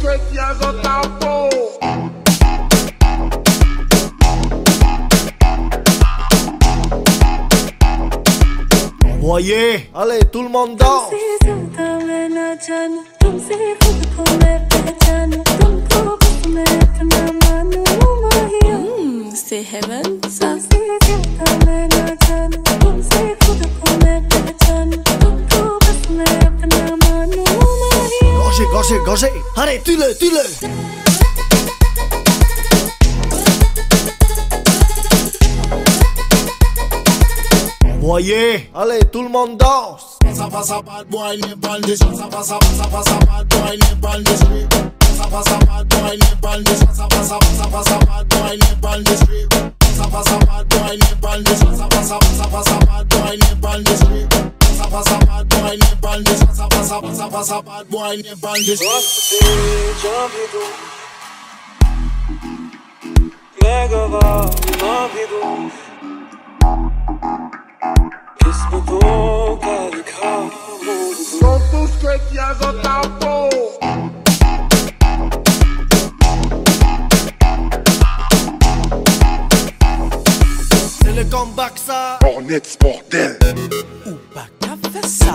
Christians. Voyez, allez tout le monde danse. Mmh, C'est heaven. माहिया Gorgez, gorgez, gorgez. Allez, tue-le, tue-le. Voyez, allez, tout le monde danse. Pasa pasa bad boy nip on this. Pasa pasa pasa pasa bad boy nip on this street. Pasa pasa bad boy nip on this. Pasa pasa pasa pasa bad boy Pasa pasa pasa pasa bad boy nip on this. Z trzeciego tapu C'est le comeback ça. Hornets bordel Ou pas qu'à faire ça.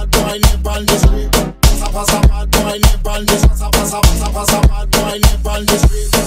bad boy nip on this street. Pasa pasa bad boy nip on this. Pasa pasa pasa pasa bad boy nip on this street.